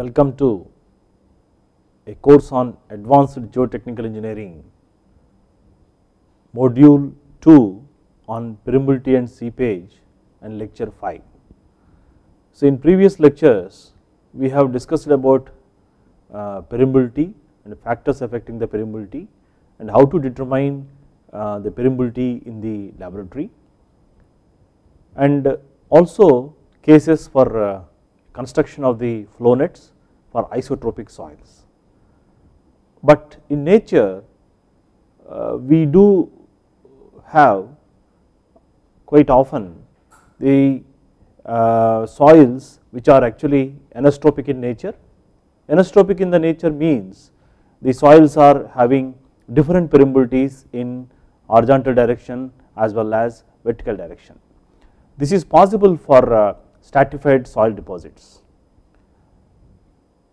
welcome to a course on advanced geotechnical engineering module 2 on permeability and seepage and lecture 5. So in previous lectures we have discussed about uh, permeability and factors affecting the permeability and how to determine uh, the permeability in the laboratory and also cases for uh, construction of the flow nets for isotropic soils. But in nature uh, we do have quite often the uh, soils which are actually anisotropic in nature. Anisotropic in the nature means the soils are having different permeabilities in horizontal direction as well as vertical direction. This is possible for uh, stratified soil deposits.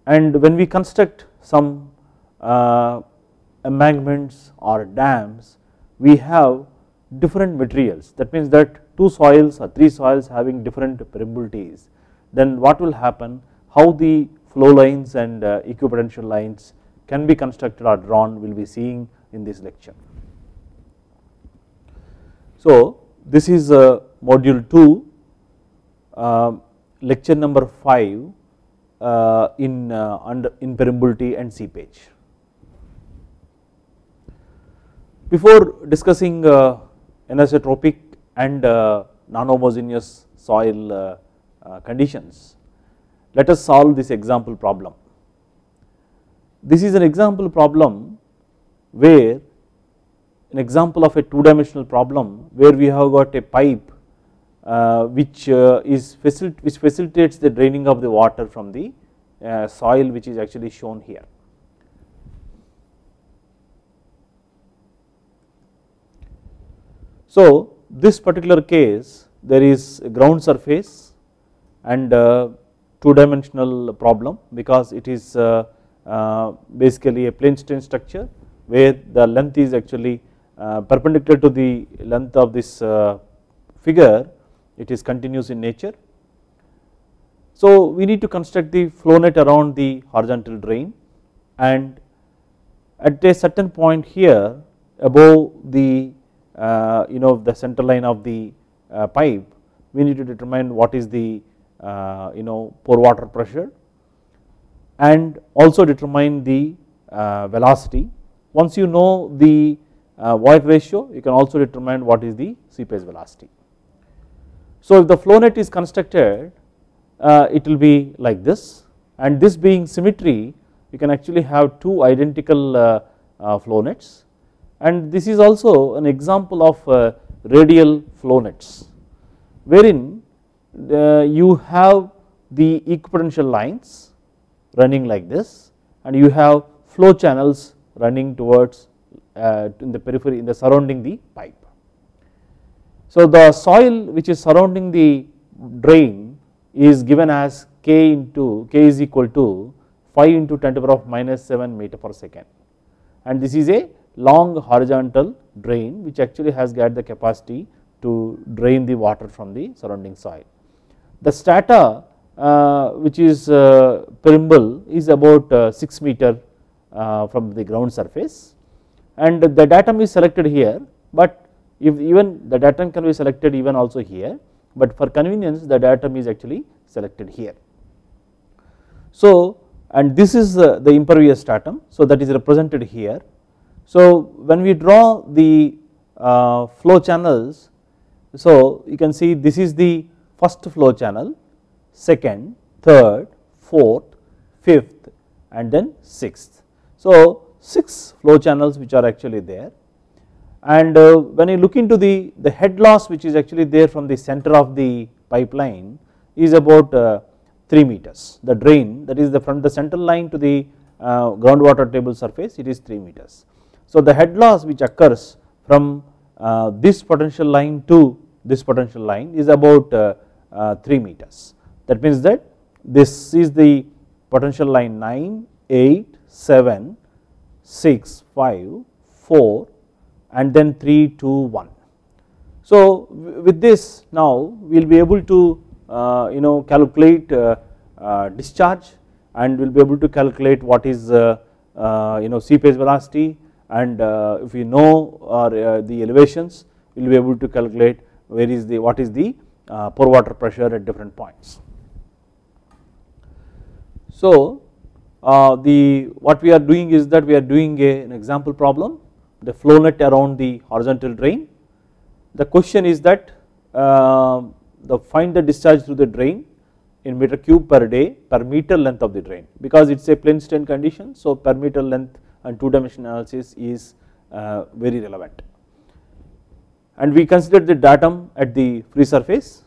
And when we construct some uh, embankments or dams, we have different materials. That means that two soils or three soils having different permeabilities, then what will happen? How the flow lines and uh, equipotential lines can be constructed or drawn we will be seeing in this lecture. So this is uh, module 2 uh, lecture number 5 uh, in uh, under in permeability and seepage. Before discussing uh, anisotropic and uh, non-homogeneous soil uh, uh, conditions, let us solve this example problem. This is an example problem where an example of a two dimensional problem where we have got a pipe which uh, is facil which facilitates the draining of the water from the uh, soil which is actually shown here. So this particular case there is a ground surface and two dimensional problem because it is basically a plane strain structure where the length is actually uh, perpendicular to the length of this uh, figure it is continuous in nature. So we need to construct the flow net around the horizontal drain and at a certain point here above the uh, you know the center line of the pipe we need to determine what is the you know pore water pressure and also determine the velocity once you know the uh, void ratio you can also determine what is the seepage velocity. So if the flow net is constructed uh, it will be like this and this being symmetry you can actually have two identical uh, uh flow nets and this is also an example of uh, radial flow nets wherein uh, you have the equipotential lines running like this and you have flow channels running towards uh, in the periphery in the surrounding the pipe. So the soil which is surrounding the drain is given as k into k is equal to 5 into 10 to the power of minus 7 meter per second and this is a long horizontal drain which actually has got the capacity to drain the water from the surrounding soil. The strata uh, which is uh, permeable is about uh, 6 meter uh, from the ground surface and the datum is selected here but if even the datum can be selected even also here but for convenience the datum is actually selected here. So and this is uh, the impervious stratum so that is represented here. So when we draw the uh, flow channels so you can see this is the first flow channel, second, third, fourth, fifth and then sixth. So 6 flow channels which are actually there and uh, when you look into the, the head loss which is actually there from the center of the pipeline is about uh, 3 meters the drain that is the from the central line to the uh, groundwater table surface it is 3 meters. So the head loss which occurs from uh, this potential line to this potential line is about uh, uh, 3 meters that means that this is the potential line 9, 8, 7 6, 5, 4 and then 3, 2, 1. So with this now we will be able to uh, you know calculate uh, uh, discharge and we will be able to calculate what is uh, uh, you know seepage velocity and uh, if we know the elevations we will be able to calculate where is the what is the pore water pressure at different points. So the what we are doing is that we are doing a, an example problem the flow net around the horizontal drain. The question is that uh, the find the discharge through the drain in meter cube per day per meter length of the drain because it is a plane strain condition. So, per meter length and two dimension analysis is uh, very relevant and we consider the datum at the free surface.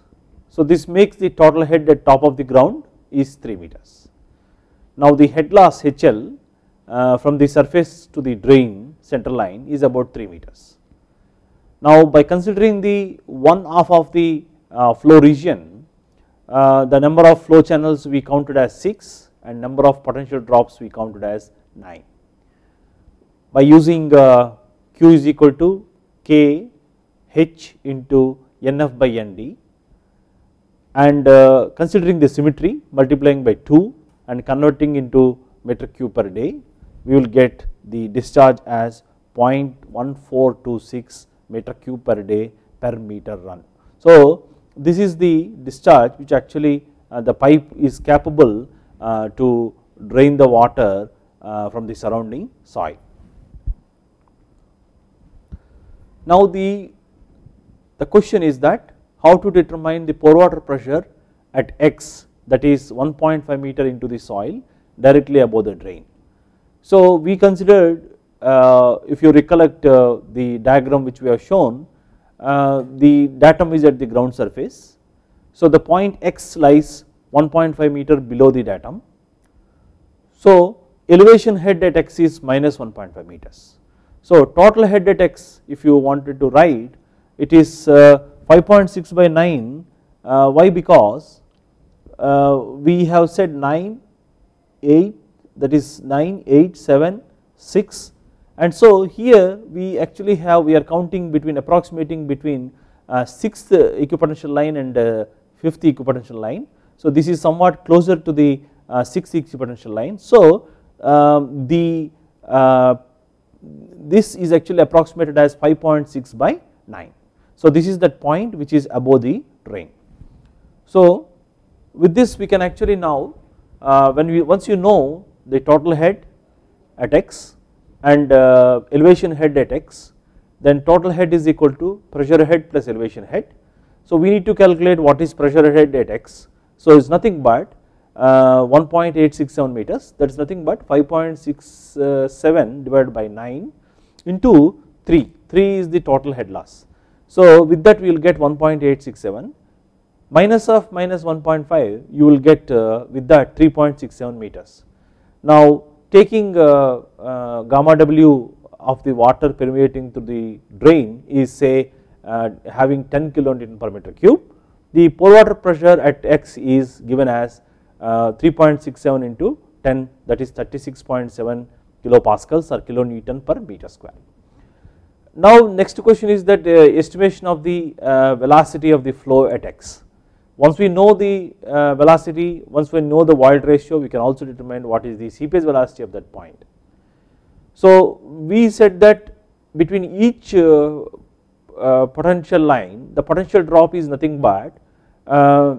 So, this makes the total head at top of the ground is 3 meters. Now, the head loss HL uh, from the surface to the drain center line is about 3 meters. Now, by considering the one half of the uh, flow region, uh, the number of flow channels we counted as 6 and number of potential drops we counted as 9. By using uh, Q is equal to K H into NF by ND and uh, considering the symmetry multiplying by 2 and converting into meter cube per day we will get the discharge as 0.1426 meter cube per day per meter run. So, this is the discharge which actually uh, the pipe is capable uh, to drain the water uh, from the surrounding soil. Now, the, the question is that how to determine the pore water pressure at x that is 1.5 meter into the soil directly above the drain. So, we considered uh, if you recollect uh, the diagram which we have shown uh, the datum is at the ground surface. So, the point x lies 1.5 meter below the datum. So, elevation head at x is minus 1.5 meters. So, total head at x if you wanted to write it is 5.6 by 9 why because we have said 9 8 that is 9, 8, 7, 6 and so here we actually have we are counting between approximating between uh, 6th equipotential line and uh, 5th equipotential line. So this is somewhat closer to the uh, 6th equipotential line. So um, the uh, this is actually approximated as 5.6 by 9. So this is that point which is above the drain. So with this we can actually now uh, when we once you know the total head at x and uh, elevation head at x then total head is equal to pressure head plus elevation head. So we need to calculate what is pressure head at x. So it is nothing but uh, 1.867 meters that is nothing but 5.67 divided by 9 into 3, 3 is the total head loss. So with that we will get 1.867 minus of minus 1.5 you will get uh, with that 3.67 meters. Now taking uh, uh, gamma W of the water permeating through the drain is say uh, having 10 kilonewton per meter cube. The pore water pressure at x is given as 3.67 into 10 that is 36.7 kilopascals or kilonewton per meter square. Now next question is that estimation of the velocity of the flow at x. Once we know the uh, velocity, once we know the void ratio, we can also determine what is the seepage velocity of that point. So we said that between each uh, uh, potential line, the potential drop is nothing but uh,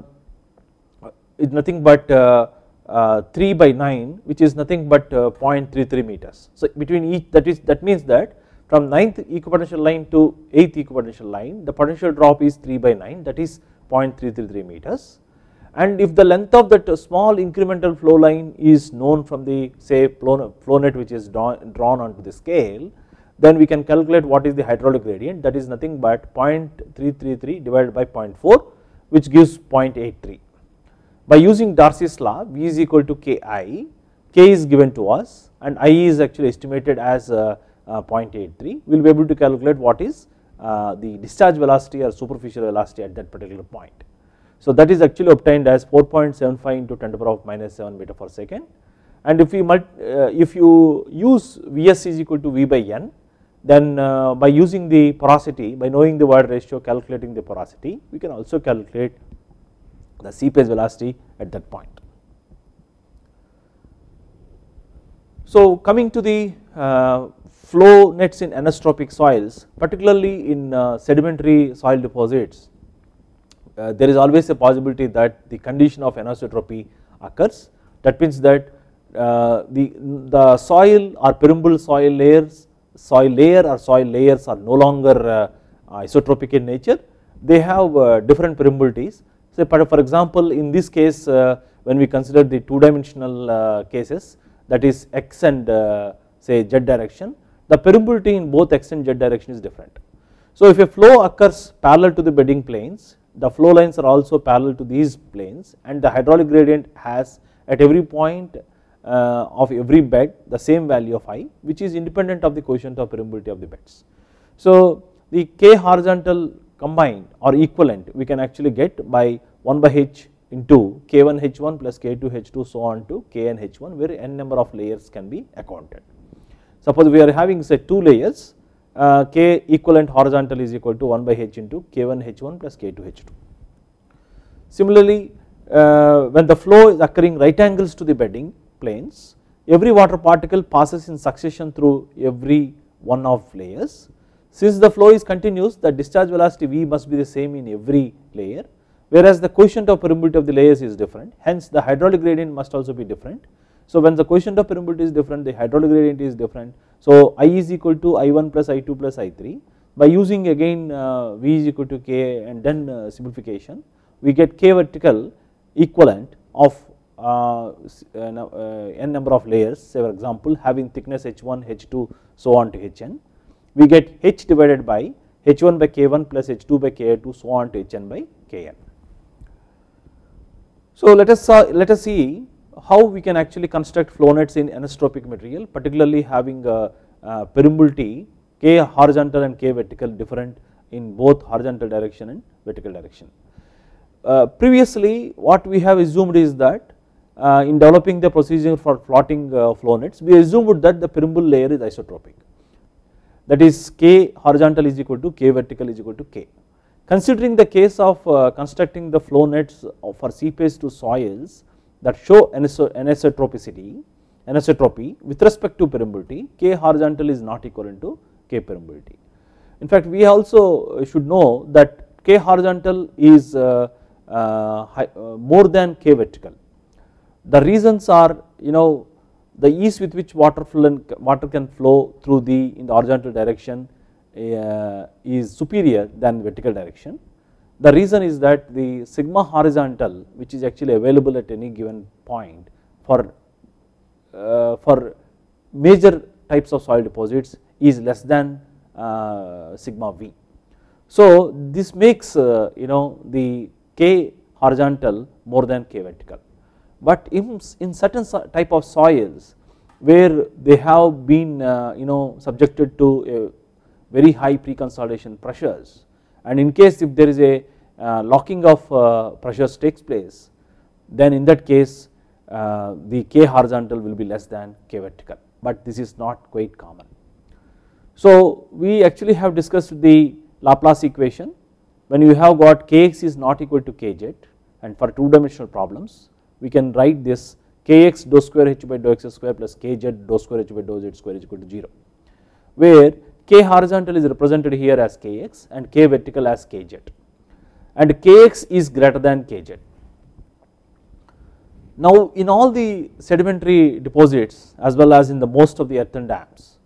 is nothing but uh, uh, 3 by 9, which is nothing but 0.33 meters. So between each, that is that means that from 9th equipotential line to 8th equipotential line, the potential drop is 3 by 9, that is 0.333 meters. And if the length of that small incremental flow line is known from the say flow net which is drawn onto the scale then we can calculate what is the hydraulic gradient. That is nothing but 0.333 divided by 0.4 which gives 0.83. By using Darcy's law V is equal to Ki, K is given to us and I is actually estimated as uh, uh, 0.83 we will be able to calculate what is uh, the discharge velocity or superficial velocity at that particular point. So that is actually obtained as 4.75 into 10 to the power of minus 7 meter per second and if we uh, if you use Vs is equal to V by N then uh, by using the porosity by knowing the void ratio calculating the porosity we can also calculate the seepage velocity at that point. So coming to the uh, flow nets in anisotropy soils particularly in uh, sedimentary soil deposits. Uh, there is always a possibility that the condition of anisotropy occurs. That means that uh, the, the soil or permeable soil layers soil layer or soil layers are no longer uh, isotropic in nature. They have uh, different permeabilities. So for example in this case uh, when we consider the two dimensional cases that is x and say z direction the permeability in both x and z direction is different so if a flow occurs parallel to the bedding planes the flow lines are also parallel to these planes and the hydraulic gradient has at every point uh, of every bed the same value of i which is independent of the coefficient of permeability of the beds. So the k horizontal combined or equivalent we can actually get by 1 by h into k1 h1 plus k2 h2 so on to kn h1 where n number of layers can be accounted. Suppose we are having say 2 layers uh, k equivalent horizontal is equal to 1 by h into k1 h1 plus k2 h2. Similarly, uh, when the flow is occurring right angles to the bedding planes, every water particle passes in succession through every one of layers. Since the flow is continuous, the discharge velocity V must be the same in every layer, whereas the coefficient of permeability of the layers is different, hence the hydraulic gradient must also be different. So when the coefficient of permeability is different, the hydraulic gradient is different, so I is equal to I1 plus I2 plus I3 by using again uh, V is equal to K and then uh, simplification we get K vertical equivalent of uh, uh, uh, n number of layers. Say for example having thickness H1, H2 so on to Hn we get H divided by H1 by K1 plus H2 by K2 so on to Hn by Kn. So let us let us see how we can actually construct flow nets in anisotropic material particularly having a, a permeability k horizontal and k vertical different in both horizontal direction and vertical direction. Uh, previously what we have assumed is that uh, in developing the procedure for plotting uh, flow nets we assumed that the permeable layer is isotropic that is k horizontal is equal to k vertical is equal to k. Considering the case of uh, constructing the flow nets for seepage to soils that show anisotropicity anisotropy with respect to permeability k horizontal is not equivalent to k permeability. In fact we also should know that k horizontal is uh, uh, uh, more than k vertical. The reasons are you know the ease with which water water can flow through the in the horizontal direction uh, is superior than vertical direction the reason is that the sigma horizontal which is actually available at any given point for, uh, for major types of soil deposits is less than uh, sigma v. So this makes uh, you know the k horizontal more than k vertical but in, in certain type of soils where they have been uh, you know subjected to very high pre-consolidation pressures and in case if there is a uh, locking of uh, pressures takes place then in that case uh, the k horizontal will be less than k vertical but this is not quite common. So we actually have discussed the Laplace equation when you have got kx is not equal to kz and for two dimensional problems we can write this kx dou square h by dou x square plus kz dou square h by dou z square is equal to 0 where k horizontal is represented here as kx and k vertical as kz. And kx is greater than kz. Now in all the sedimentary deposits as well as in the most of the earthen dams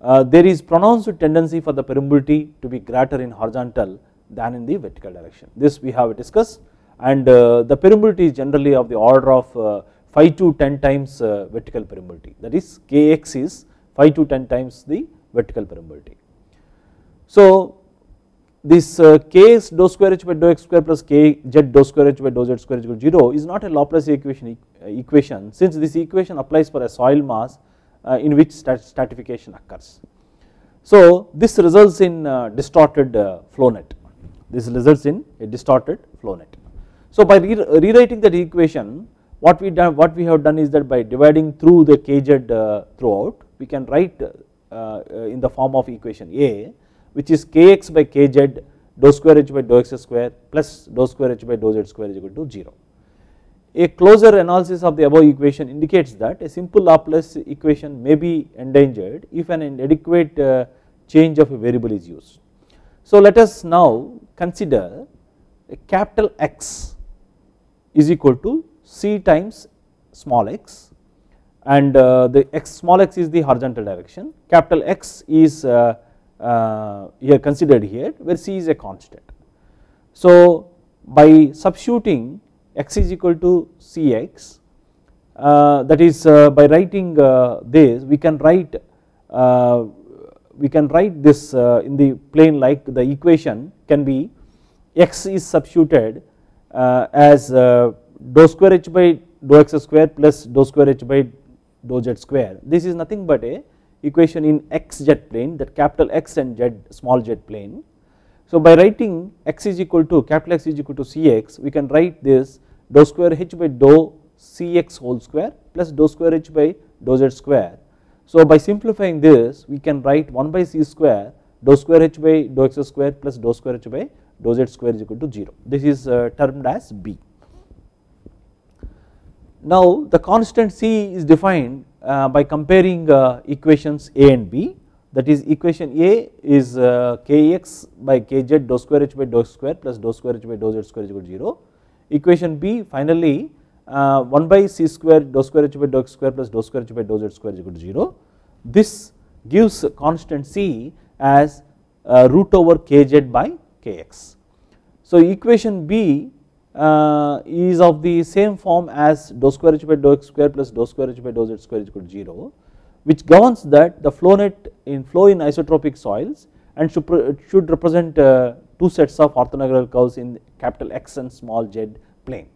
uh, there is pronounced tendency for the permeability to be greater in horizontal than in the vertical direction. This we have discussed. And uh, the permeability is generally of the order of uh, 5 to 10 times uh, vertical permeability. That is kx is 5 to 10 times the vertical permeability. So this uh, k dou square h by dou x square plus k z dou square h by dou z square is equal to 0 is not a Laplace equation uh, equation since this equation applies for a soil mass uh, in which stat stratification occurs. So this results in uh, distorted uh, flow net this results in a distorted flow net. So by re rewriting that equation what we done what we have done is that by dividing through the kz uh, throughout we can write in the form of equation A which is kx by kz dou square h by dou x square plus dou square h by dou z square is equal to 0. a closer analysis of the above equation indicates that a simple Laplace equation may be endangered if an inadequate uh, change of a variable is used. So let us now consider a capital X is equal to C times small x and uh, the x small x is the horizontal direction capital X is uh, uh, here considered here where C is a constant. So by substituting x is equal to Cx uh, that is uh, by writing uh, this we can write we can write this in the plane like the equation can be x is substituted as dou square h by dou x square plus dou square h by dou z square this is nothing but a equation in x z plane that capital X and z small z plane. So by writing x is equal to capital X is equal to Cx we can write this dou square h by dou Cx whole square plus dou square h by dou z square. So by simplifying this we can write 1 by c square dou square h by dou x square plus dou square h by dou z square is equal to 0 this is uh, termed as b. Now the constant c is defined uh, by comparing uh, equations a and b that is equation a is uh, kx by kz dou square h by dou square plus dou square h by dou z square is equal to 0. Equation b finally uh, 1 by c square dou square h by dou square plus dou square h by dou z square is equal to 0. This gives constant c as uh, root over kz by kx. So equation b uh, is of the same form as dou square h by dou x square plus dou square h by dou z square is equal to 0 which governs that the flow net in flow in isotropic soils and should, should represent uh, two sets of orthogonal curves in capital X and small z plane.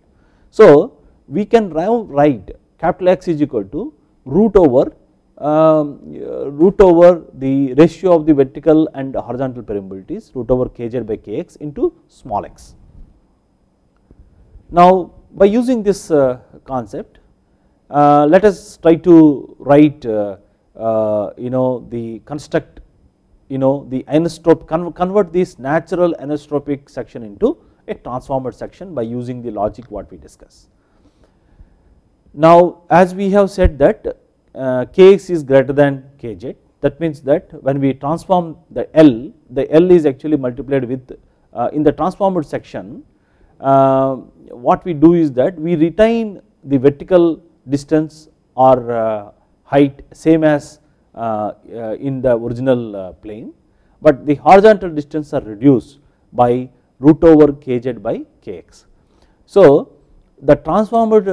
So we can write capital X is equal to root over uh, root over the ratio of the vertical and horizontal permeabilities root over kz by kx into small x. Now by using this uh, concept uh, let us try to write uh, you know the construct you know the convert this natural anisotropic section into a transformed section by using the logic what we discuss. Now as we have said that uh, kx is greater than Kj that means that when we transform the L the L is actually multiplied with uh, in the transformed section uh, what we do is that we retain the vertical distance or uh, height same as uh, uh, in the original plane but the horizontal distance are reduced by root over kz by kx. So the transformed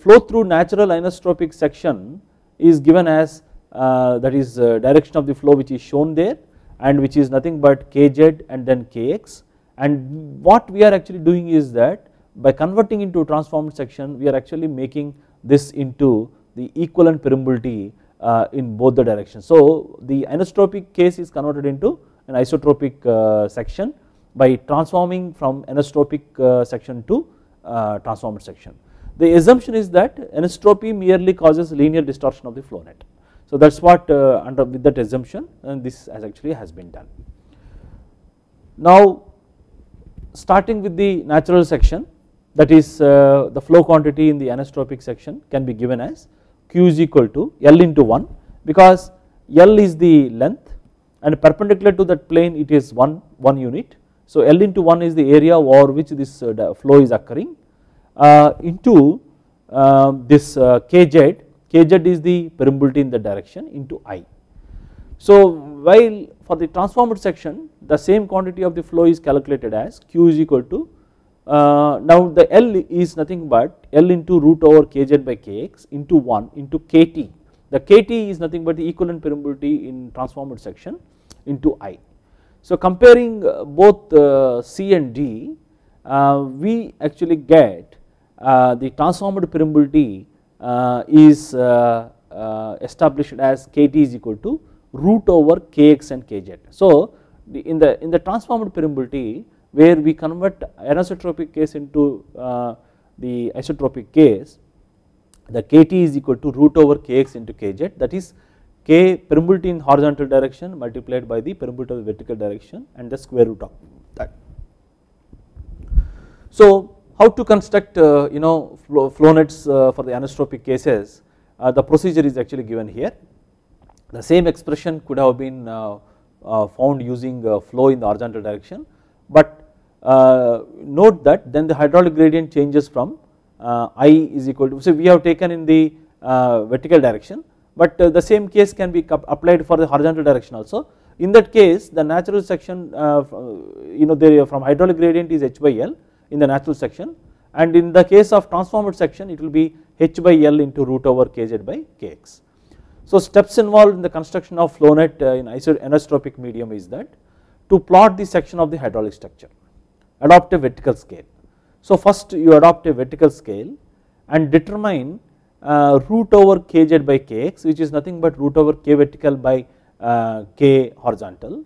flow through natural anisotropic section is given as that is direction of the flow which is shown there and which is nothing but kz and then kx and what we are actually doing is that by converting into transformed section we are actually making this into the equivalent permeability uh, in both the directions. So the anisotropic case is converted into an isotropic uh, section by transforming from anisotropic uh, section to uh, transformed section. The assumption is that anisotropy merely causes linear distortion of the flow net. So that is what uh, under with that assumption and this has actually has been done. Now starting with the natural section that is uh, the flow quantity in the anisotropic section can be given as q is equal to L into 1 because L is the length and perpendicular to that plane it is 1, 1 unit. So L into 1 is the area over which this uh, flow is occurring uh, into um, this uh, kz, kz is the permeability in the direction into I. So while for the transformed section the same quantity of the flow is calculated as q is equal to uh, now the L is nothing but L into root over kz by kx into 1 into kt. The kt is nothing but the equivalent permeability in transformed section into I. So comparing uh, both uh, C and D uh, we actually get uh, the transformed permeability uh, is established as kt is equal to root over kx and kz. So in the in the transformed permeability where we convert anisotropic case into uh, the isotropic case the kt is equal to root over kx into kz that is k permeability in horizontal direction multiplied by the permeability of the vertical direction and the square root of that. So how to construct uh, you know flow, flow nets uh, for the anisotropic cases uh, the procedure is actually given here the same expression could have been uh, uh, found using uh, flow in the horizontal direction but note that then the hydraulic gradient changes from I is equal to so we have taken in the vertical direction but the same case can be applied for the horizontal direction also in that case the natural section you know there from hydraulic gradient is h by L in the natural section and in the case of transformed section it will be h by L into root over kz by kx. So steps involved in the construction of flow net uh, in anisotropic medium is that to plot the section of the hydraulic structure adopt a vertical scale. So first you adopt a vertical scale and determine uh, root over kz by kx which is nothing but root over k vertical by uh, k horizontal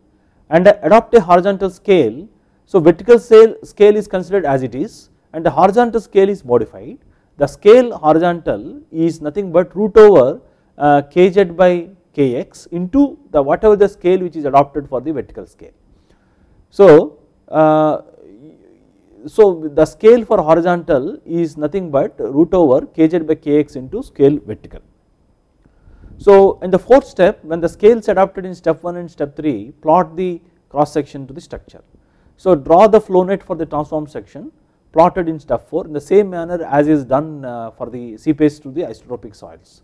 and adopt a horizontal scale so vertical scale, scale is considered as it is and the horizontal scale is modified. The scale horizontal is nothing but root over kz by kx into the whatever the scale which is adopted for the vertical scale. So, uh, so the scale for horizontal is nothing but root over kz by kx into scale vertical. So in the fourth step when the scales adopted in step 1 and step 3 plot the cross section to the structure. So draw the flow net for the transformed section plotted in step 4 in the same manner as is done uh, for the seepage to the isotropic soils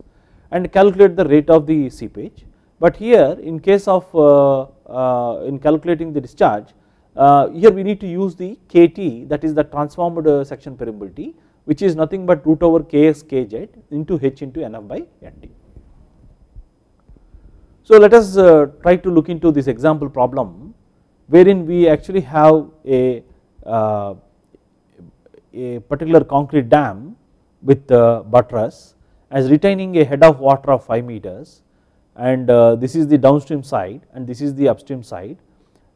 and calculate the rate of the seepage. But here in case of uh, uh, in calculating the discharge here we need to use the KT that is the transformed section permeability which is nothing but root over Kx Kz into H into Nf by Nt. So let us try to look into this example problem wherein we actually have a, uh, a particular concrete dam with uh, buttress as retaining a head of water of 5 meters and uh, this is the downstream side and this is the upstream side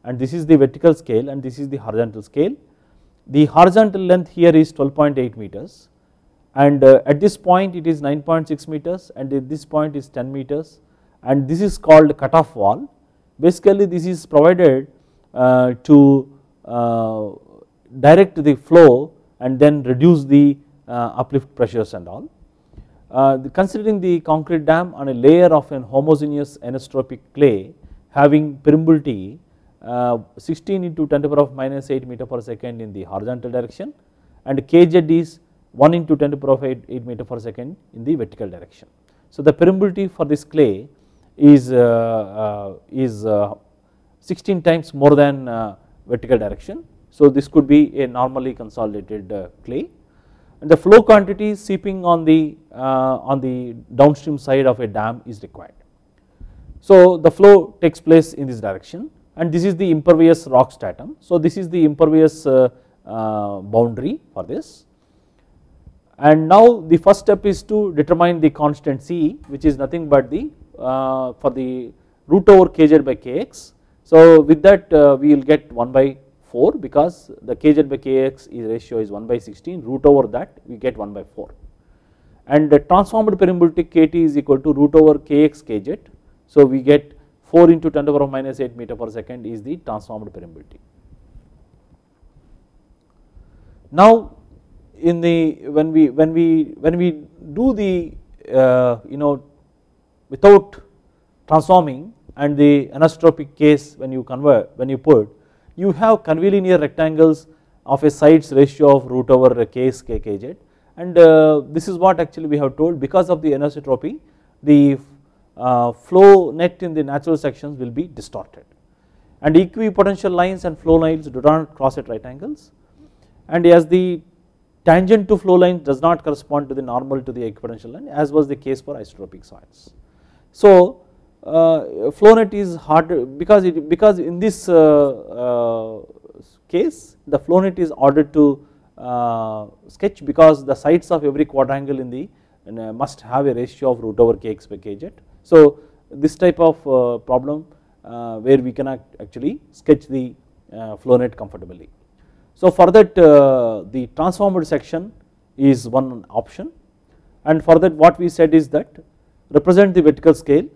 and this is the vertical scale and this is the horizontal scale. The horizontal length here is 12.8 meters and uh, at this point it is 9.6 meters and at this point is 10 meters and this is called cutoff wall. Basically this is provided uh, to uh, direct the flow and then reduce the uh, uplift pressures and all. The, considering the concrete dam on a layer of an homogeneous anisotropic clay having permeability 16 into 10 to the power of minus 8 meter per second in the horizontal direction and kz is 1 into 10 to the power of 8, 8 meter per second in the vertical direction. So the permeability for this clay is, uh, uh, is uh, 16 times more than uh, vertical direction. So this could be a normally consolidated uh, clay and the flow quantity seeping on the uh, on the downstream side of a dam is required. So the flow takes place in this direction and this is the impervious rock stratum. So this is the impervious boundary for this and now the first step is to determine the constant C which is nothing but the uh, for the root over kz by kx so with that uh, we will get 1 by 4 because the kz by kx is ratio is 1 by 16 root over that we get 1 by 4 and the transformed permeability kt is equal to root over kx kz so we get 4 into 10 to the power minus 8 meter per second is the transformed permeability. Now in the when we when we when we do the uh, you know without transforming and the anisotropic case when you convert when you put you have curvilinear rectangles of a sides ratio of root over k's k and uh, this is what actually we have told. Because of the anisotropy the uh, flow net in the natural sections will be distorted. And equipotential lines and flow lines do not cross at right angles. And as the tangent to flow line does not correspond to the normal to the equipotential line as was the case for isotropic soils. So uh, flow net is harder because it because in this uh, case the flow net is ordered to sketch because the sides of every quadrangle in the must have a ratio of root over kx by kz. So this type of problem where we can actually sketch the flow net comfortably. So for that the transformed section is one option and for that what we said is that represent the vertical scale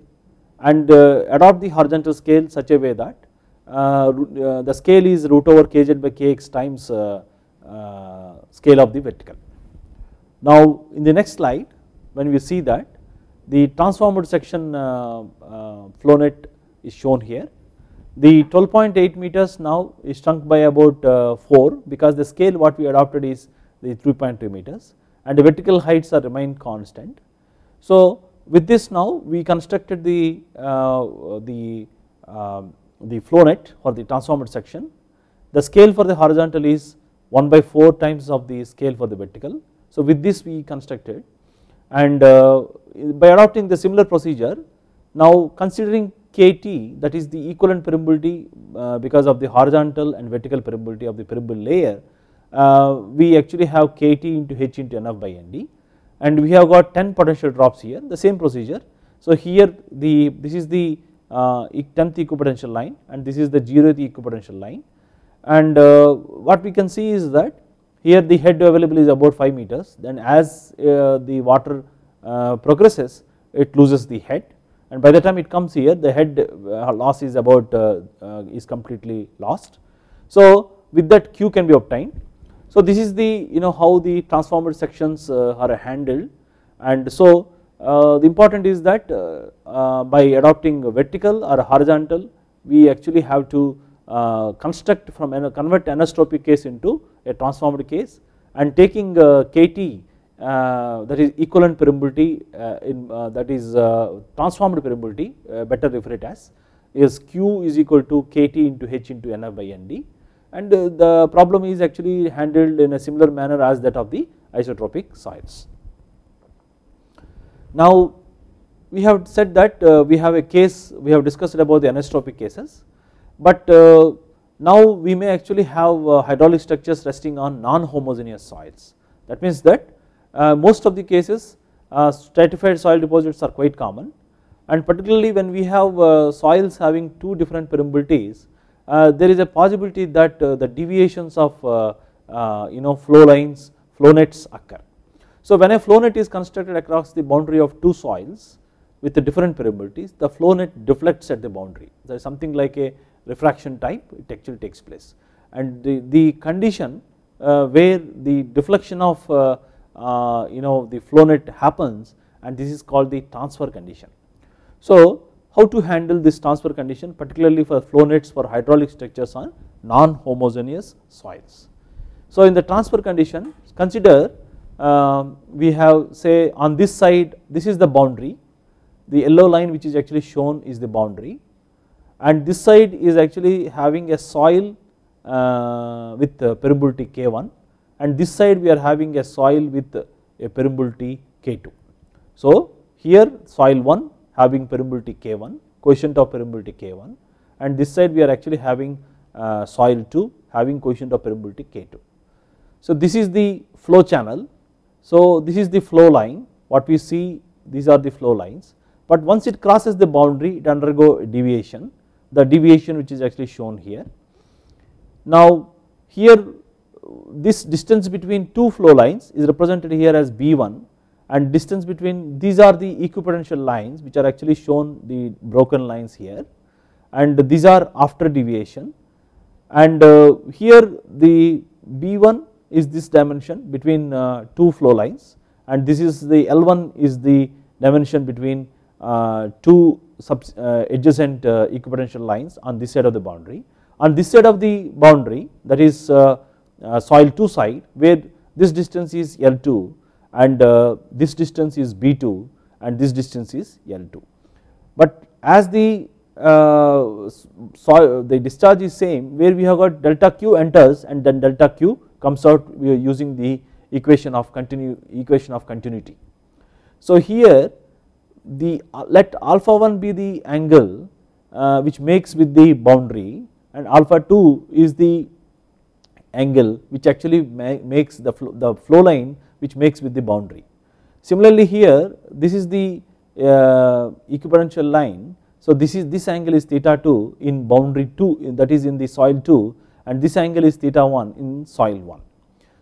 and uh, adopt the horizontal scale such a way that uh, uh, the scale is root over kz by kx times uh, scale of the vertical. Now in the next slide when we see that the transformed section uh, uh, flow net is shown here. The 12.8 meters now is shrunk by about uh, 4 because the scale what we adopted is the 3.2 meters and the vertical heights are remain constant. So with this now we constructed the uh, the um, the flow net for the transformed section. The scale for the horizontal is 1 by 4 times of the scale for the vertical. So with this we constructed and uh, by adopting the similar procedure now considering KT that is the equivalent permeability uh, because of the horizontal and vertical permeability of the permeable layer uh, we actually have KT into H into NF by ND and we have got 10 potential drops here the same procedure. So here the this is the uh, 10th equipotential line and this is the 0th equipotential line and uh, what we can see is that here the head available is about 5 meters then as uh, the water uh, progresses it loses the head and by the time it comes here the head uh, loss is about uh, is completely lost. So with that Q can be obtained. So this is the you know how the transformer sections are handled and so Uh, the important is that uh, uh, by adopting vertical or horizontal we actually have to uh, construct from convert anisotropic case into a transformed case and taking uh, KT that is equivalent permeability in that is transformed permeability better referred as is Q is equal to KT into H into NF by ND and the problem is actually handled in a similar manner as that of the isotropic soils. Now we have said that uh, we have a case we have discussed about the anisotropic cases but uh, now we may actually have uh, hydraulic structures resting on non-homogeneous soils. That means that uh, most of the cases uh, stratified soil deposits are quite common and particularly when we have uh, soils having two different permeabilities there is a possibility that the deviations of you know flow lines flow nets occur so when a flow net is constructed across the boundary of two soils with the different permeabilities, the flow net deflects at the boundary. There is something like a refraction type, it actually takes place. And the, the condition uh, where the deflection of uh, uh, you know the flow net happens and this is called the transfer condition. So how to handle this transfer condition particularly for flow nets for hydraulic structures on non-homogeneous soils. So in the transfer condition consider um, we have say on this side this is the boundary. The yellow line which is actually shown is the boundary. And this side is actually having a soil uh, with permeability K1 and this side we are having a soil with a permeability K2. So here soil 1 having permeability K1 coefficient of permeability K1 and this side we are actually having uh, soil 2 having coefficient of permeability K2. So this is the flow channel so this is the flow line what we see these are the flow lines but once it crosses the boundary it undergo deviation the deviation which is actually shown here. Now here this distance between two flow lines is represented here as B1 and distance between these are the equipotential lines which are actually shown the broken lines here and these are after deviation and uh, here the B1 is this dimension between uh, two flow lines and this is the L1 is the dimension between uh, two uh, adjacent uh, equipotential lines on this side of the boundary. On this side of the boundary that is uh, uh, soil 2 side where this distance is L2 and this distance is B2 and this distance is L2. But as the soil the discharge is same where we have got delta Q enters and then delta Q comes out we are using the equation of continue equation of continuity. So here the uh, let alpha 1 be the angle uh, which makes with the boundary and alpha 2 is the angle which actually makes the flow, the flow line which makes with the boundary. Similarly here this is the uh, equipotential line so this is this angle is theta 2 in boundary 2 that is in the soil 2 and this angle is theta 1 in soil 1.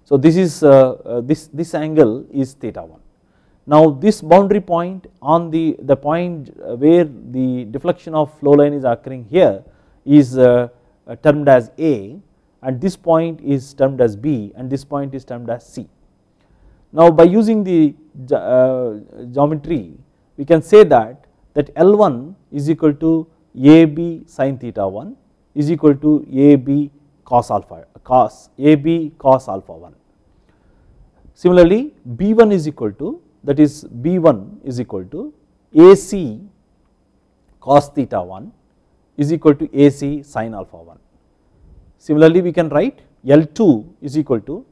So this is uh, uh, this this angle is theta 1. Now this boundary point on the the point where the deflection of flow line is occurring here is uh, uh, termed as A and this point is termed as B and this point is termed as C. Now by using the uh, geometry we can say that that L1 is equal to AB sin theta 1 is equal to AB cos alpha cos AB cos alpha 1. Similarly B1 is equal to that is B1 is equal to AC cos theta 1 is equal to AC sin alpha 1. Similarly we can write L2 is equal to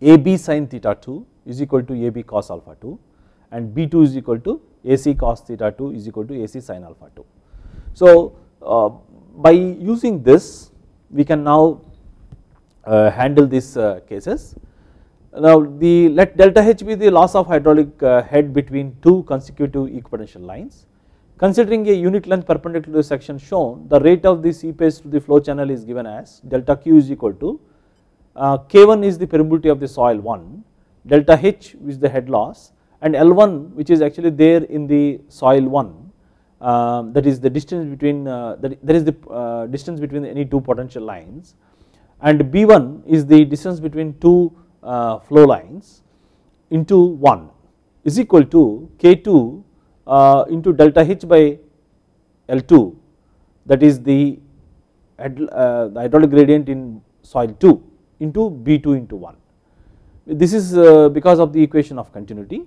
AB sin theta 2 is equal to AB cos alpha 2 and B2 is equal to AC cos theta 2 is equal to AC sin alpha 2. So uh, by using this we can now uh, handle these uh, cases. Now the let delta H be the loss of hydraulic uh, head between two consecutive equipotential lines. Considering a unit length perpendicular to the section shown the rate of the seepage to the flow channel is given as delta Q is equal to uh, K1 is the permeability of the soil 1 delta H which is the head loss and L1 which is actually there in the soil 1 um, that is the distance between uh, that, that is the uh, distance between any two potential lines. And B1 is the distance between two uh, flow lines into 1 is equal to K2 uh, into delta H by L2 that is the, the hydraulic gradient in soil 2 into B2 into 1. This is because of the equation of continuity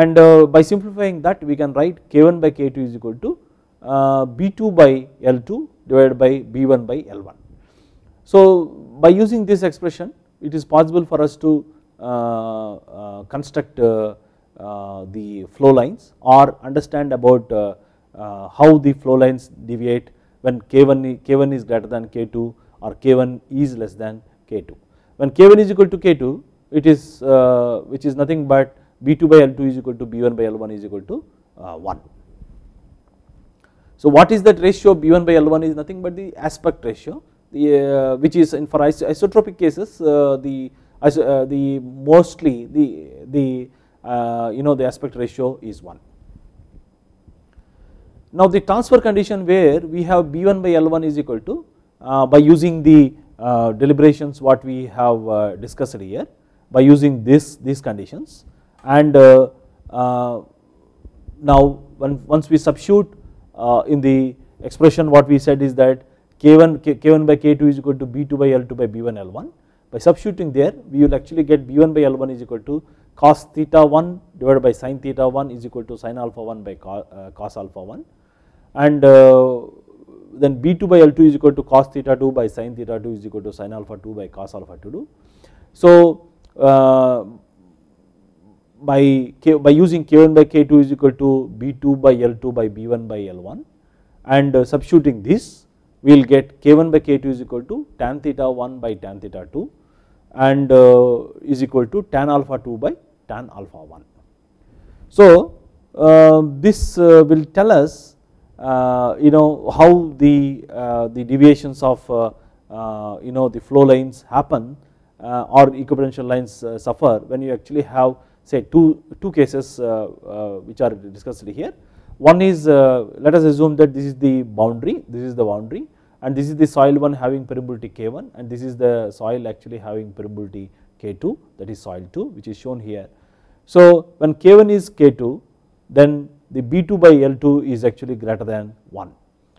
and uh, by simplifying that we can write k1 by k2 is equal to uh, b2 by l2 divided by b1 by l1. So by using this expression it is possible for us to uh, construct the flow lines or understand about how the flow lines deviate when k1, k1 is greater than k2 or k1 is less than k2. When k1 is equal to k2 it is which is nothing but B2 by L2 is equal to B1 by L1 is equal to uh, 1. So what is that ratio B1 by L1 is nothing but the aspect ratio the, uh, which is in for isotropic cases uh, the uh, the mostly the the uh, you know the aspect ratio is 1. Now the transfer condition where we have B1 by L1 is equal to uh, by using the deliberations what we have discussed here by using this these conditions and uh, uh, now once we substitute uh, in the expression what we said is that k1 k1 by k2 is equal to b2 by l2 by b1 l1 by substituting there we will actually get b1 by l1 is equal to cos theta 1 divided by sin theta 1 is equal to sin alpha 1 by cos alpha 1 and then b2 by l2 is equal to cos theta 2 by sin theta 2 is equal to sin alpha 2 by cos alpha 2. So by k by using k1 by k2 is equal to b2 by l2 by b1 by l1 and uh, substituting this we will get k1 by k2 is equal to tan theta 1 by tan theta 2 and uh, is equal to tan alpha 2 by tan alpha 1. So uh, this uh, will tell us uh, you know how the uh, the deviations of you know the flow lines happen or equipotential lines suffer when you actually have say two, two cases uh, uh, which are discussed here. One is uh, let us assume that this is the boundary, this is the boundary and this is the soil 1 having permeability K1 and this is the soil actually having permeability K2 that is soil 2 which is shown here. So when K1 is K2 then the B2 by L2 is actually greater than 1.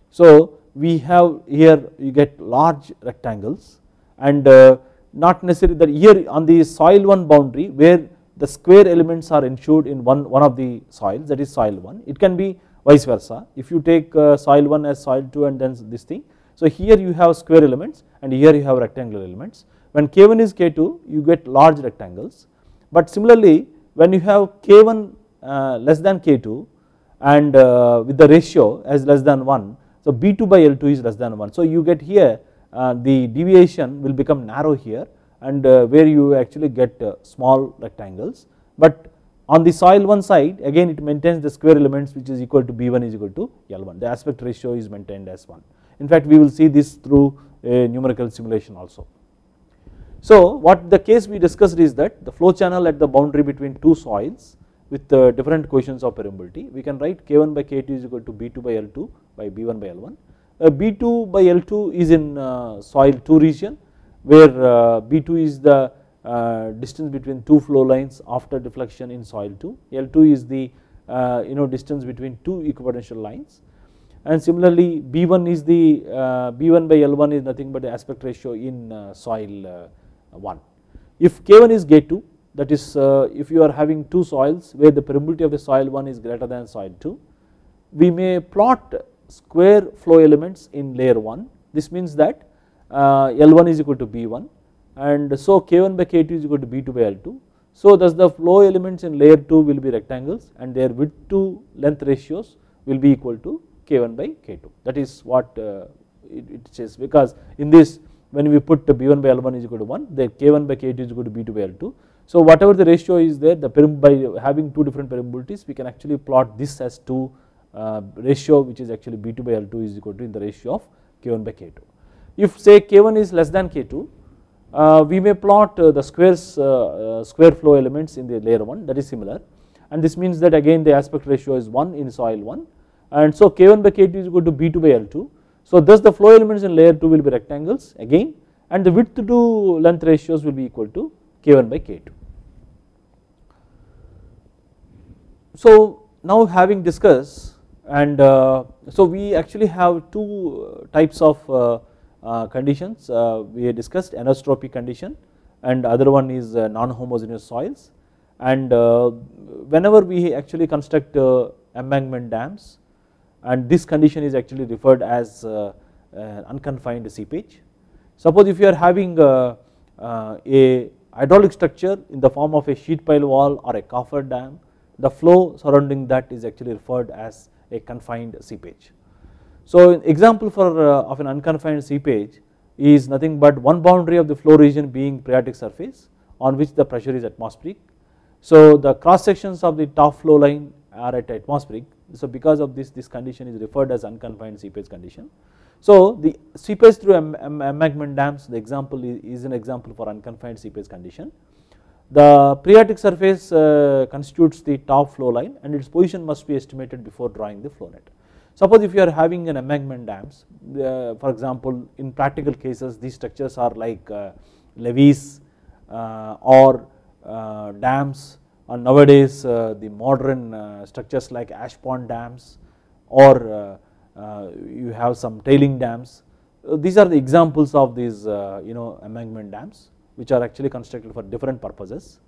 So we have here you get large rectangles and uh, not necessarily that here on the soil 1 boundary where the square elements are ensured in one, one of the soils that is soil 1 it can be vice versa. If you take uh, soil 1 as soil 2 and then this thing. So here you have square elements and here you have rectangular elements. When k1 is k2 you get large rectangles. But similarly when you have k1 uh, less than k2 and uh, with the ratio as less than 1 so b2 by l2 is less than 1 so you get here uh, the deviation will become narrow here and uh, where you actually get uh, small rectangles. But on the soil one side again it maintains the square elements which is equal to B1 is equal to L1 the aspect ratio is maintained as 1 in fact we will see this through a numerical simulation also. So what the case we discussed is that the flow channel at the boundary between two soils with uh, different coefficients of permeability we can write K1 by K2 is equal to B2 by L2 by B1 by L1 uh, B2 by L2 is in uh, soil 2 region where uh, B2 is the uh, distance between two flow lines after deflection in soil 2, L2 is the uh, you know distance between two equipotential lines. And similarly B1 is the B1 by L1 is nothing but the aspect ratio in soil 1. If K1 is K2 that is if you are having two soils where the permeability of the soil 1 is greater than soil 2 we may plot square flow elements in layer 1 this means that uh, L1 is equal to B1 and so K1 by K2 is equal to B2 by L2. So thus the flow elements in layer 2 will be rectangles and their width to length ratios will be equal to K1 by K2 that is what uh, it, it, says because in this when we put B1 by L1 is equal to 1 the K1 by K2 is equal to B2 by L2. So whatever the ratio is there the by having two different permeabilities we can actually plot this as two uh, ratio which is actually B2 by L2 is equal to in the ratio of K1 by K2. If say K1 is less than K2 uh, we may plot uh, the squares uh, square flow elements in the layer 1 that is similar and this means that again the aspect ratio is 1 in soil 1 and so K1 by K2 is equal to B2 by L2. So thus the flow elements in layer 2 will be rectangles again and the width to length ratios will be equal to K1 by K2. So now having discussed and uh, so we actually have two types of uh, uh, Uh, conditions uh, we discussed anisotropy condition and other one is uh, non-homogeneous soils and uh, whenever we actually construct uh, embankment dams and this condition is actually referred as unconfined seepage. Suppose if you are having a hydraulic structure in the form of a sheet pile wall or a coffer dam the flow surrounding that is actually referred as a confined seepage. So example for uh, of an unconfined seepage is nothing but one boundary of the flow region being phreatic surface on which the pressure is atmospheric. So the cross sections of the top flow line are at atmospheric so because of this this condition is referred as unconfined seepage condition. So the seepage through embankment dams the example is an example for unconfined seepage condition. The phreatic surface uh, constitutes the top flow line and its position must be estimated before drawing the flow net. Suppose if you are having an embankment dams uh, for example in practical cases these structures are like uh, levees uh, or uh, dams or nowadays uh, the modern uh, structures like ash pond dams or you have some tailing dams these are the examples of these you know embankment dams which are actually constructed for different purposes.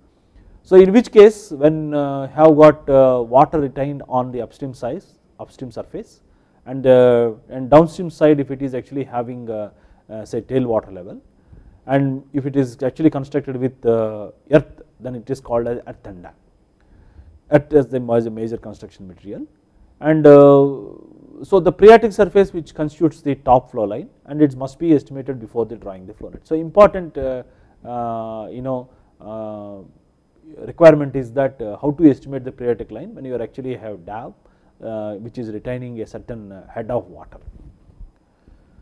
So in which case when have got water retained on the upstream size upstream surface and, uh, and downstream side if it is actually having uh, uh, say tailwater level and if it is actually constructed with earth then it is called as earthen dam. Earth is the major construction material and so the phreatic surface which constitutes the top flow line and it must be estimated before the drawing the flow net. So important you know requirement is that how to estimate the phreatic line when you are actually have uh, Uh, which is retaining a certain uh, head of water.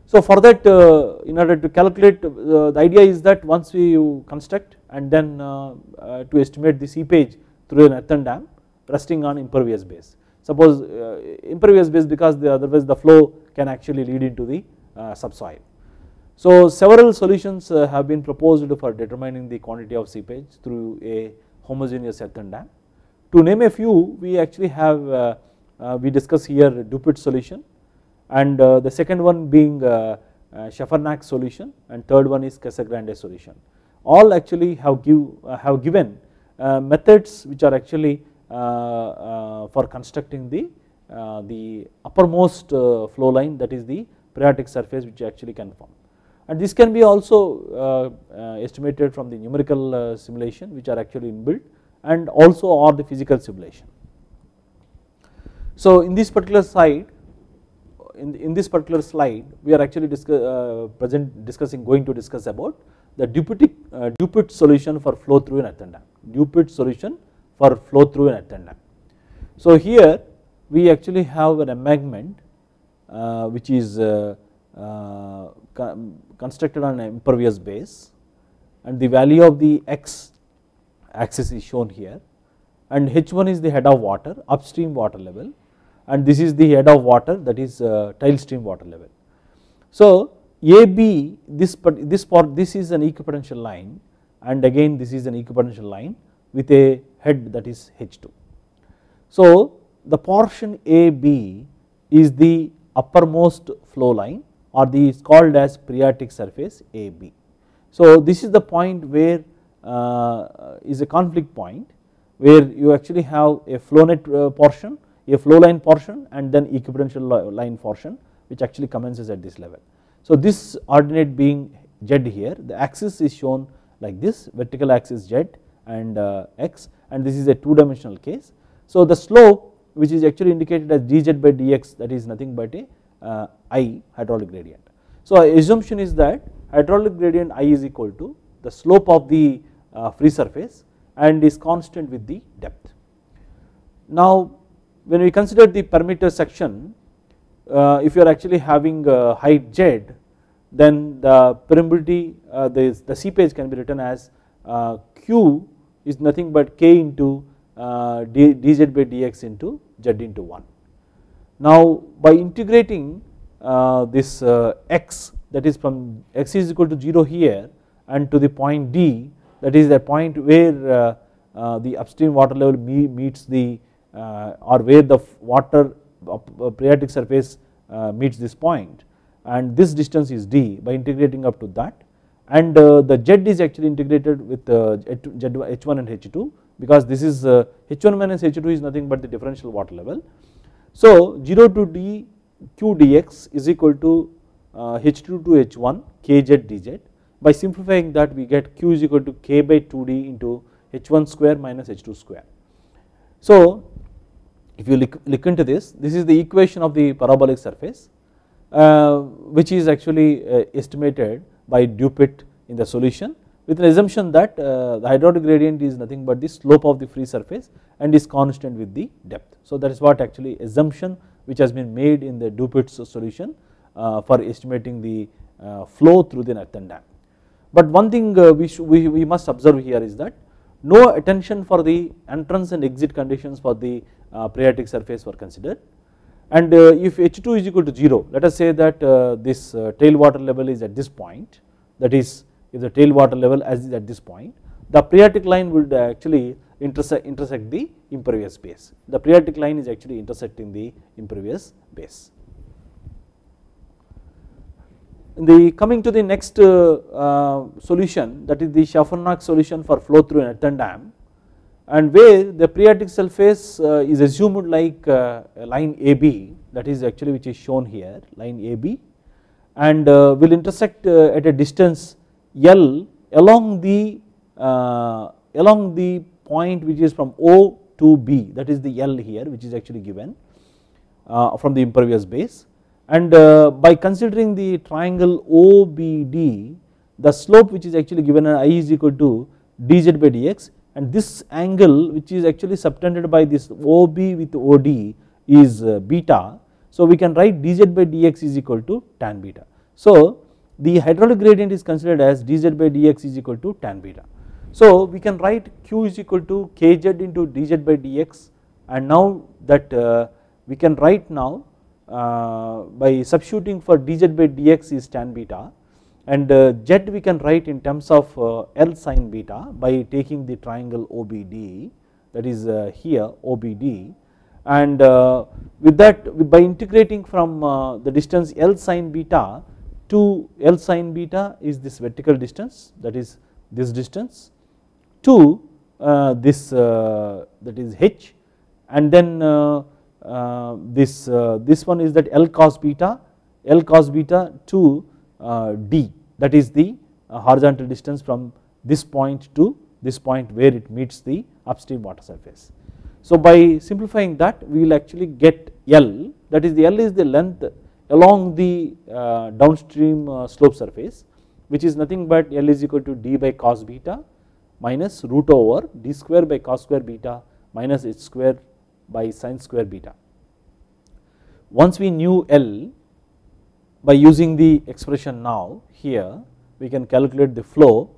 So for that uh, in order to calculate uh, the idea is that once we construct and then uh, to estimate the seepage through an earthen dam resting on impervious base. Suppose impervious base because the otherwise the flow can actually lead into the subsoil. So several solutions have been proposed for determining the quantity of seepage through a homogeneous earthen dam. To name a few we actually have uh, Uh, we discuss here Dupuit solution and uh, the second one being uh, uh Schaffernak solution and third one is Casagrande solution. All actually have give uh, have given methods which are actually for constructing the the uppermost flow line that is the phreatic surface which actually can form and this can be also estimated from the numerical simulation which are actually inbuilt and also or the physical simulation. So in this particular slide in, in this particular slide we are actually discuss, uh, present discussing going to discuss about the Dupuit, uh, solution for flow through an earthen dam, solution for flow through an earthen. So here we actually have an embankment uh, which is uh, uh, constructed on an impervious base and the value of the x axis is shown here and H1 is the head of water upstream water level and this is the head of water that is uh, tile stream water level. So AB this this part this is an equipotential line and again this is an equipotential line with a head that is H2. So the portion AB is the uppermost flow line or the is called as phreatic surface AB. So this is the point where uh, is a conflict point where you actually have a flow net uh, portion, a flow line portion and then equipotential line portion which actually commences at this level. So this ordinate being z here the axis is shown like this vertical axis z and uh, x and this is a two dimensional case. So the slope which is actually indicated as dz by dx that is nothing but a uh, i hydraulic gradient. So assumption is that hydraulic gradient i is equal to the slope of the uh, free surface and is constant with the depth. Now when we consider the perimeter section uh, if you are actually having height z then the permeability uh, the, the seepage can be written as uh, q is nothing but k into uh, dz by dx into z into 1. Now by integrating uh, this uh, x that is from x is equal to 0 here and to the point d that is the point where uh, the upstream water level meets the or where the water phreatic surface meets this point and this distance is d by integrating up to that and uh, the z is actually integrated with uh, h1 and h2 because this is uh, h1 minus h2 is nothing but the differential water level. So 0 to d q dx is equal to h2 to h1 kz dz by simplifying that we get q is equal to k by 2d into h1 square minus h2 square. So if you look, look into this this is the equation of the parabolic surface uh, which is actually uh, estimated by Dupuit in the solution with an assumption that uh, the hydraulic gradient is nothing but the slope of the free surface and is constant with the depth. So that is what actually assumption which has been made in the Dupuit's solution for estimating the flow through the earthen dam. But one thing we, we, we must observe here is that no attention for the entrance and exit conditions for the phreatic surface were considered and uh, if H2 is equal to 0 let us say that uh, this uh, tail water level is at this point that is if the tail water level as is at this point the phreatic line would actually intersect, intersect the impervious base the phreatic line is actually intersecting the impervious base. In the coming to the next uh, solution that is the Schaffernak solution for flow through an earthen dam and where the phreatic surface uh, is assumed like uh, line AB that is actually which is shown here line AB and uh, will intersect at a distance L along the along the point which is from O to B that is the L here which is actually given from the impervious base. And by considering the triangle OBD the slope which is actually given I is equal to dz by dx and this angle which is actually subtended by this OB with OD is uh, beta. So we can write dz by dx is equal to tan beta. So the hydraulic gradient is considered as dz by dx is equal to tan beta. So we can write q is equal to kz into dz by dx and now that uh, we can write now uh, by substituting for dz by dx is tan beta and uh, z we can write in terms of uh, L sin beta by taking the triangle OBD that is uh, here OBD and with that by integrating from the distance L sin beta to L sin beta is this vertical distance that is this distance to this that is h. And then this this one is that L cos beta L cos beta to uh, d that is the uh, horizontal distance from this point to this point where it meets the upstream water surface. So by simplifying that we will actually get L that is the L is the length along the uh, downstream uh, slope surface which is nothing but L is equal to d by cos beta minus root over d square by cos square beta minus h square by sin square beta. Once we knew L by using the expression now here we can calculate the flow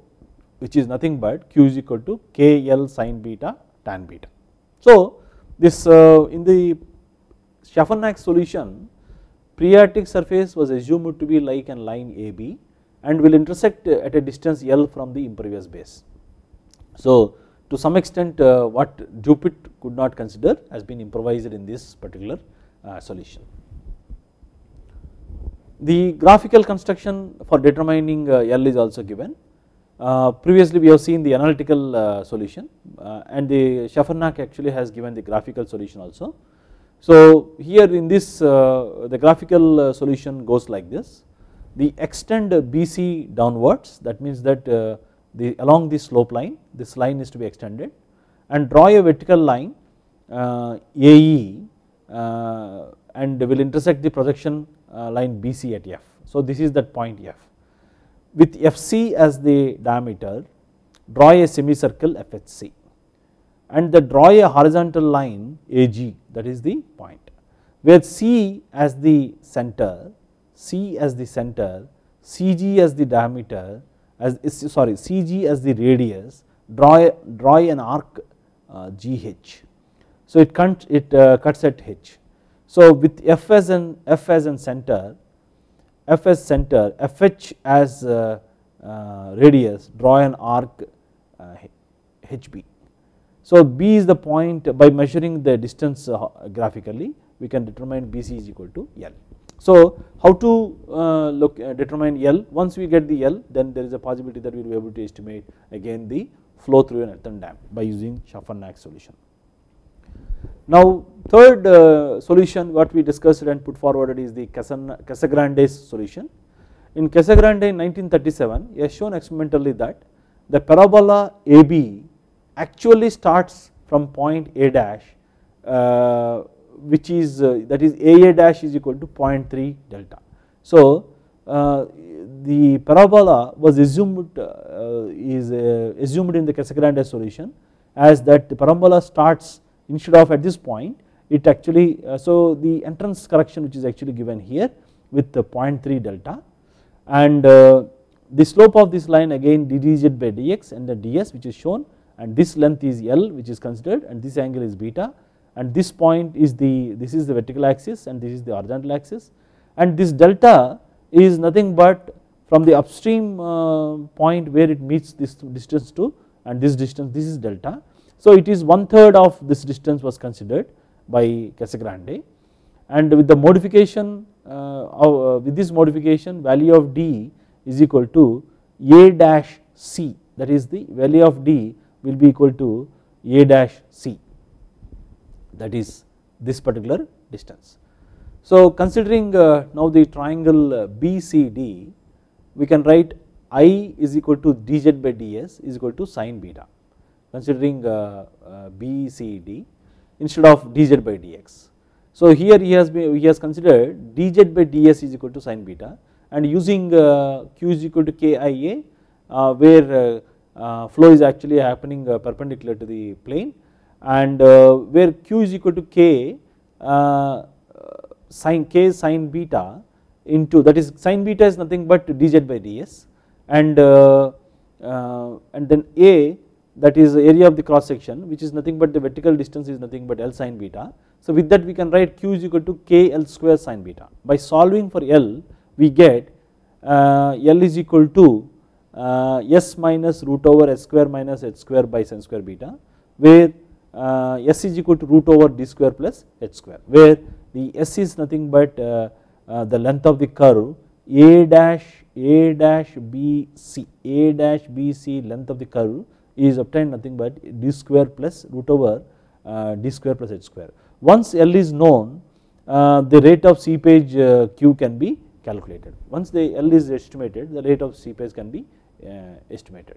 which is nothing but q is equal to KL sin beta tan beta. So this uh, in the Schaffernak solution phreatic surface was assumed to be like an line AB and will intersect at a distance L from the impervious base. So to some extent uh, what Dupuit could not consider has been improvised in this particular uh, solution. The graphical construction for determining uh, L is also given. Uh, previously we have seen the analytical uh, solution and the Schaffernak actually has given the graphical solution also. So here in this the graphical solution goes like this the extend BC downwards that means that the along the slope line this line is to be extended and draw a vertical line uh, AE uh, and will intersect the projection line BC at F. So this is that point F. With FC as the diameter draw a semicircle FHC and the draw a horizontal line AG that is the point where C as the center, C as the center, CG as the diameter as sorry CG as the radius draw draw an arc uh, GH. So it it uh, cuts at H. So with F as an F as an center, F as center, FH as uh, uh, radius, draw an arc HB. Uh, so B is the point by measuring the distance uh, graphically we can determine BC is equal to L. So how to uh, look uh, determine L once we get the L then there is a possibility that we will be able to estimate again the flow through an earthen dam by using Schaffernak solution. Now third uh, solution what we discussed and put forward is the Casagrande's solution. In Casagrande in 1937 he has shown experimentally that the parabola AB actually starts from point A dash uh, which is uh, that is AA dash is equal to 0.3 delta. So uh, the parabola was assumed uh, is assumed in the Casagrande solution as that the parabola starts instead of at this point it actually so the entrance correction which is actually given here with the 0.3 delta and the slope of this line again dz by dx and the ds which is shown and this length is L which is considered and this angle is beta and this point is the this is the vertical axis and this is the horizontal axis and this delta is nothing but from the upstream uh, point where it meets this distance to and this distance this is delta. So it is one third of this distance was considered by Casagrande and with the modification uh, uh, with this modification value of d is equal to a dash c that is the value of d will be equal to a dash c that is this particular distance. So considering uh, now the triangle uh, BCD we can write I is equal to dz by ds is equal to sine beta considering uh, uh, BCD instead of dz by dx. So here he has been, he has considered dz by ds is equal to sine beta and using uh, q is equal to kia uh, where flow is actually happening perpendicular to the plane and uh, where q is equal to k uh, sin k sin beta into that is sin beta is nothing but dz by ds and uh, and then a that is the area of the cross section which is nothing but the vertical distance is nothing but L sin beta. So with that we can write q is equal to k L square sin beta. By solving for L we get uh, L is equal to uh, s minus root over s square minus h square by sin square beta where uh, s is equal to root over d square plus h square where the s is nothing but uh, uh, the length of the curve a dash a dash b c a dash b c length of the curve is obtained nothing but d square plus root over uh, d square plus h square. Once L is known uh, the rate of seepage uh, q can be calculated. Once the L is estimated the rate of seepage can be estimated.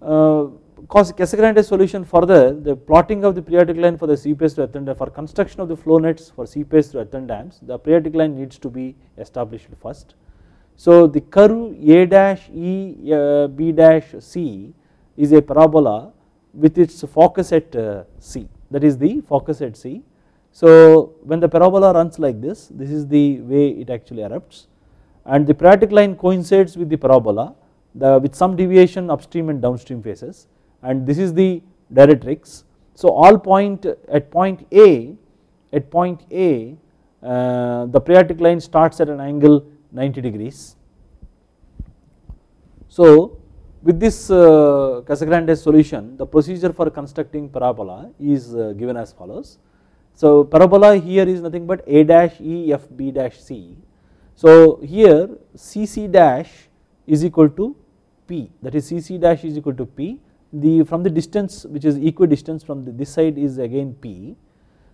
Because Casagrande solution further the plotting of the phreatic line for the seepage to earthen for construction of the flow nets for seepage to earthen dams the phreatic line needs to be established first. So the curve A dash E uh, B dash C is a parabola with its focus at uh, C that is the focus at C. So when the parabola runs like this this is the way it actually erupts and the phreatic line coincides with the parabola the, with some deviation upstream and downstream phases and this is the directrix. So all point at point A at point A uh, the phreatic line starts at an angle 90 degrees. So with this uh, Casagrande solution the procedure for constructing parabola is uh, given as follows. So parabola here is nothing but a dash e f b dash c. So here c c dash is equal to p that is c c dash is equal to p the from the distance which is equidistance from the, this side is again p.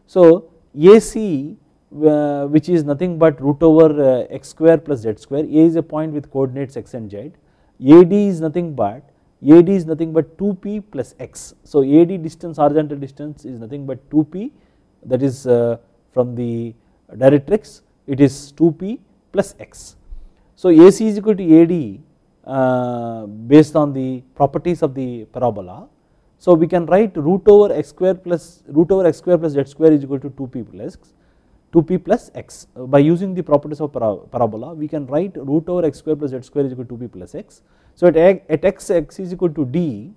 So AC uh, which is nothing but root over uh, x square plus z square a is a point with coordinates x and z AD is nothing but AD is nothing but 2p plus x. So AD distance horizontal distance is nothing but 2p that is uh, from the directrix it is 2p plus x. So AC is equal to AD uh, based on the properties of the parabola. So we can write root over x square plus root over x square plus z square is equal to 2p plus x 2p plus x by using the properties of parabola we can write root over x square plus z square is equal to 2p plus x. So at, at x x is equal to d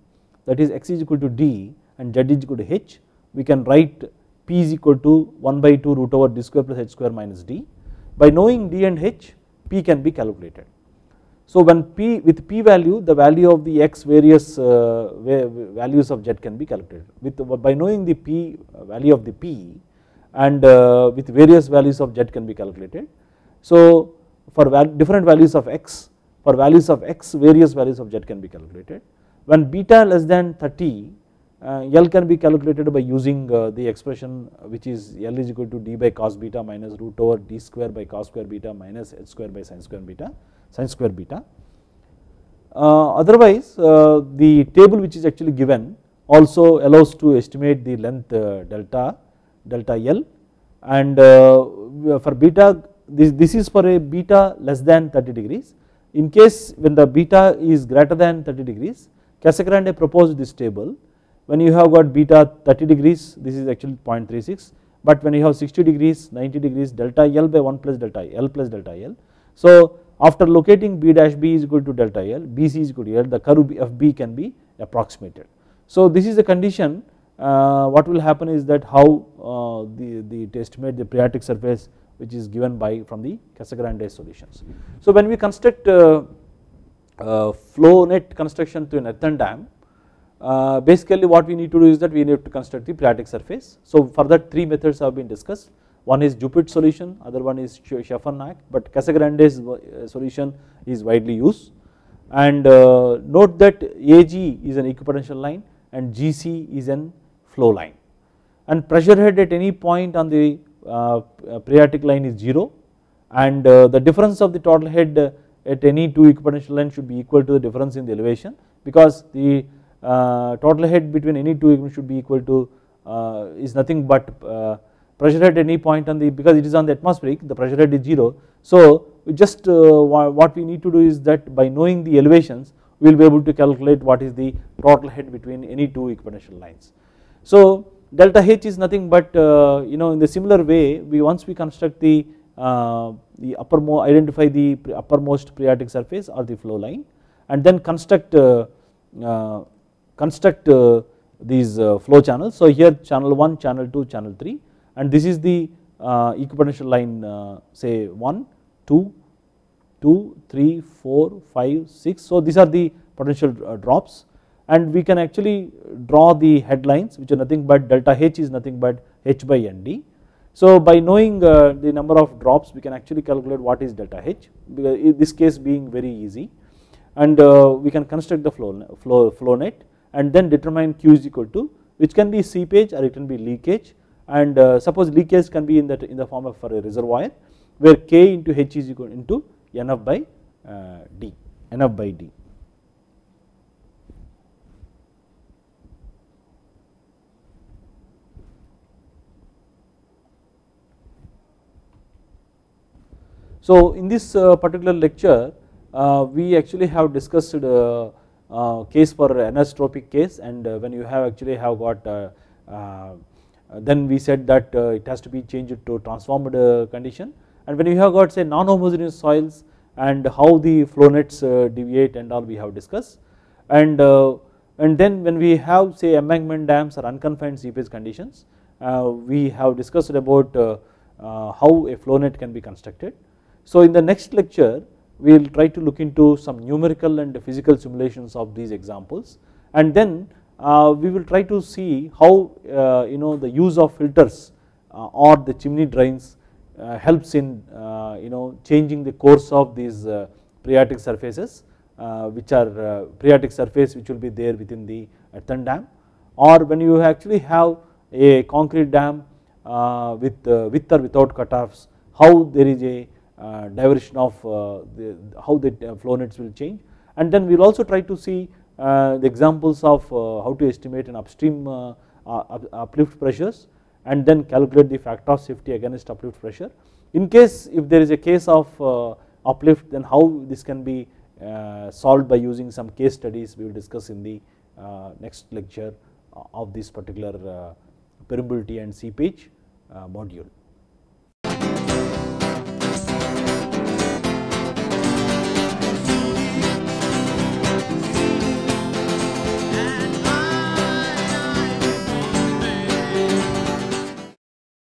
that is x is equal to d and z is equal to h we can write p is equal to 1 by 2 root over d square plus h square minus d. By knowing d and h p can be calculated. So when p with p value the value of the x various uh, values of z can be calculated with by knowing the p value of the p and uh, with various values of z can be calculated. So for different values of x for values of x various values of z can be calculated. When beta less than 30 uh, L can be calculated by using uh, the expression which is L is equal to d by cos beta minus root over d square by cos square beta minus h square by sin square beta sin square beta. Uh, otherwise uh, the table which is actually given also allows to estimate the length uh, delta delta L and uh, for beta this, this is for a beta less than 30 degrees. In case when the beta is greater than 30 degrees Casagrande proposed this table when you have got beta 30 degrees this is actually 0.36 but when you have 60 degrees 90 degrees delta L by 1 plus delta L plus delta L. So after locating b dash b is equal to delta L BC is equal to L the curve of B can be approximated. So this is the condition uh, what will happen is that how uh, the, the to estimate the phreatic surface which is given by from the Casagrande solutions. So when we construct uh, uh, flow net construction to an earthen dam uh, basically what we need to do is that we need to construct the phreatic surface. So for that three methods have been discussed one is Dupuit solution other one is Schaffernak but Casagrande's uh, solution is widely used and note that AG is an equipotential line and GC is an flow line and pressure head at any point on the uh, phreatic line is 0 and uh, the difference of the total head at any two equipotential lines should be equal to the difference in the elevation because the uh, total head between any two should be equal to is nothing but pressure head at any point on the because it is on the atmospheric the pressure head is 0. So just what we need to do is that by knowing the elevations we will be able to calculate what is the total head between any two equipotential lines. So delta H is nothing but uh, you know in the similar way we once we construct the uh, the uppermost identify the uppermost phreatic surface or the flow line and then construct uh, uh construct uh, these uh, flow channels. So here channel 1, channel 2, channel 3 and this is the equipotential line say 1, 2, 2, 3, 4, 5, 6. So these are the potential drops and we can actually draw the headlines which are nothing but delta H is nothing but H by ND. So by knowing uh, the number of drops we can actually calculate what is delta H because in this case being very easy and uh, we can construct the flow, flow, flow net and then determine Q is equal to which can be seepage or it can be leakage and uh, suppose leakage can be in that in the form of a reservoir where K into H is equal into NF by uh, D, NF by D. So in this uh, particular lecture uh, we actually have discussed uh, uh case for anisotropic case and uh, when you have actually have got uh, then we said that it has to be changed to transformed condition and when you have got say non-homogeneous soils and how the flow nets deviate and all we have discussed and and then when we have say embankment dams or unconfined seepage conditions we have discussed about how a flow net can be constructed. So in the next lecture we will try to look into some numerical and physical simulations of these examples. And then uh, we will try to see how uh, you know the use of filters uh, or the chimney drains uh, helps in uh, you know changing the course of these uh, phreatic surfaces which are phreatic surface which will be there within the earthen dam. Or when you actually have a concrete dam with with or without cutoffs how there is a Uh, diversion of uh, the, how the uh, flow nets will change and then we will also try to see uh, the examples of uh, how to estimate an upstream uplift pressures and then calculate the factor of safety against uplift pressure. In case if there is a case of uplift then how this can be solved by using some case studies we will discuss in the next lecture of this particular permeability and seepage module.